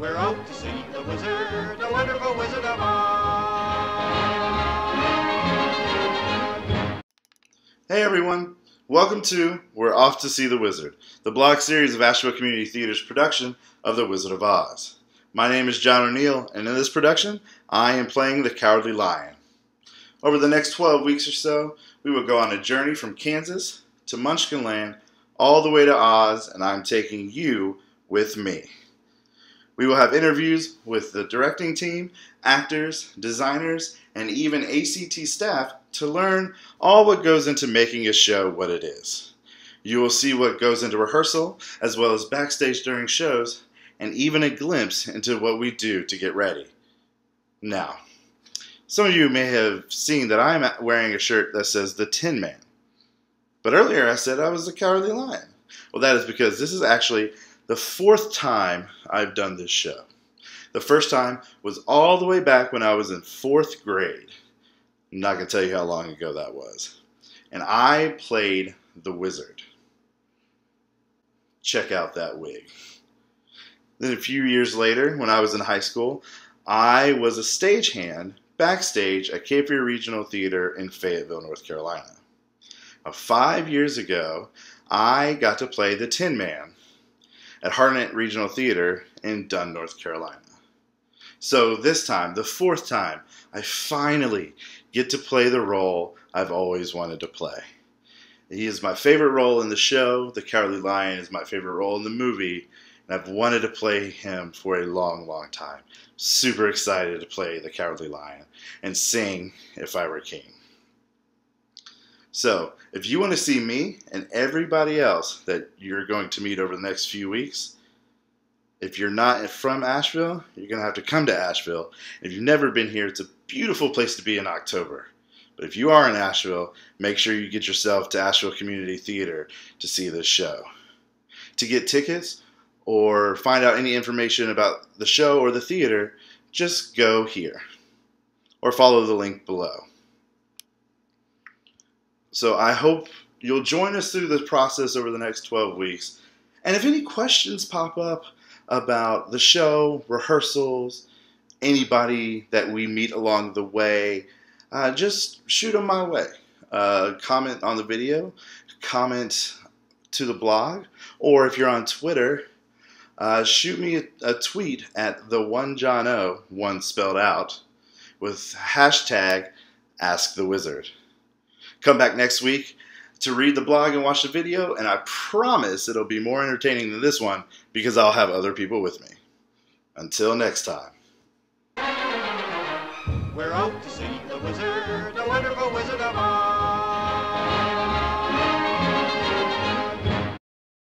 We're out to see the wizard, the wonderful Wizard of Oz. Hey everyone, welcome to We're Off to See the Wizard, the blog series of Asheville Community Theatre's production of The Wizard of Oz. My name is John O'Neil, and in this production, I am playing the Cowardly Lion. Over the next 12 weeks or so, we will go on a journey from Kansas to Munchkinland all the way to Oz, and I'm taking you with me. We will have interviews with the directing team, actors, designers, and even ACT staff to learn all what goes into making a show what it is. You will see what goes into rehearsal, as well as backstage during shows, and even a glimpse into what we do to get ready. Now, some of you may have seen that I'm wearing a shirt that says The Tin Man. But earlier I said I was the Cowardly Lion. Well, that is because this is actually the fourth time I've done this show. The first time was all the way back when I was in fourth grade. I'm not going to tell you how long ago that was. And I played the wizard. Check out that wig. Then a few years later, when I was in high school, I was a stagehand backstage at Cape Fear Regional Theater in Fayetteville, North Carolina. Now, five years ago, I got to play the Tin Man at Hartnett Regional Theater in Dunn, North Carolina. So this time, the fourth time, I finally get to play the role I've always wanted to play. He is my favorite role in the show. The Cowardly Lion is my favorite role in the movie. And I've wanted to play him for a long, long time. Super excited to play the Cowardly Lion and sing If I Were King. So, if you want to see me and everybody else that you're going to meet over the next few weeks, if you're not from Asheville, you're going to have to come to Asheville. If you've never been here, it's a beautiful place to be in October. But if you are in Asheville, make sure you get yourself to Asheville Community Theatre to see this show. To get tickets or find out any information about the show or the theater, just go here or follow the link below. So I hope you'll join us through this process over the next 12 weeks. And if any questions pop up about the show, rehearsals, anybody that we meet along the way, uh, just shoot them my way. Uh, comment on the video, comment to the blog, or if you're on Twitter, uh, shoot me a, a, tweet at the one John O, one spelled out, with hashtag Ask the Wizard. Come back next week to read the blog and watch the video, and I promise it'll be more entertaining than this one because I'll have other people with me. Until next time. We're to see the wizard, the wonderful Wizard of Oz.